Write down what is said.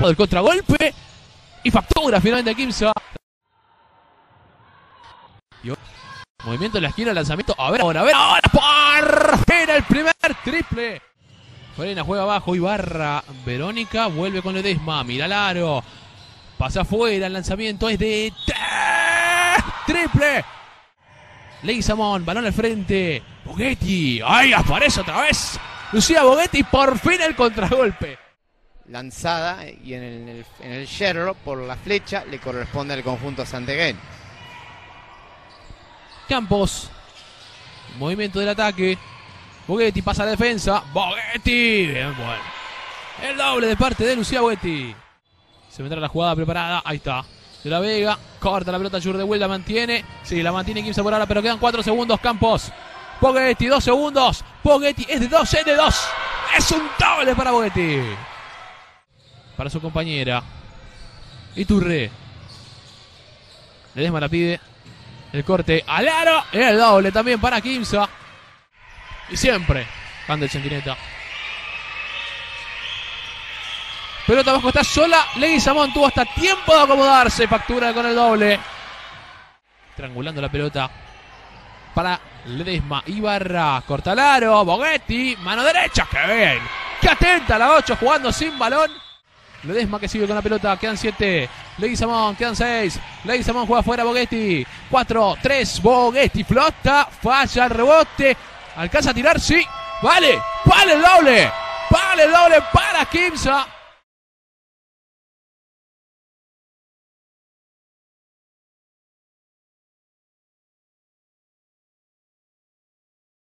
El contragolpe. Y factura finalmente Kimsa. Y ahora, movimiento en la esquina, lanzamiento. A ver, ahora, a ver, ahora. Por fin el primer triple. Frena, juega abajo. Ibarra. Verónica vuelve con Ledesma. Mira el aro. Pasa afuera. El lanzamiento es de. Triple. Leguizamón, balón al frente. Boguetti. ¡Ay, aparece otra vez! Lucía Boguetti, por fin el contragolpe. Lanzada y en el, en el, yerro por la flecha le corresponde al conjunto santeguén. Campos. Movimiento del ataque. Boguetti pasa a defensa. Boguetti. Bien, bueno. El doble de parte de Lucía Boguetti. Se vendrá la jugada preparada. Ahí está. De la Vega. Corta la pelota. Jur de vuelta. Mantiene. Sí, la mantiene Kimsa por ahora. Pero quedan 4 segundos. Campos. Boguetti. 2 segundos. Boguetti es de 2. Es de 2. Es un doble para Boguetti. Para su compañera. Iturre. Ledesma la pide. El corte al aro. El doble también para Kimsa. Y siempre. Cande Centineta. Pelota abajo está sola. Leguizamón tuvo hasta tiempo de acomodarse. Factura con el doble. Triangulando la pelota. Para Ledesma. Ibarra. Corta el aro. Boguetti. Mano derecha. ¡Qué bien! ¡Qué atenta la 8 jugando sin balón! Ledesma que sigue con la pelota. Quedan 7. Leguizamón. Quedan 6. Leguizamón juega fuera. Boguetti. 4, 3. Boguetti flota. Falla el rebote. Alcanza a tirar. Sí. Vale. Vale el doble. Vale el doble para Kimsa.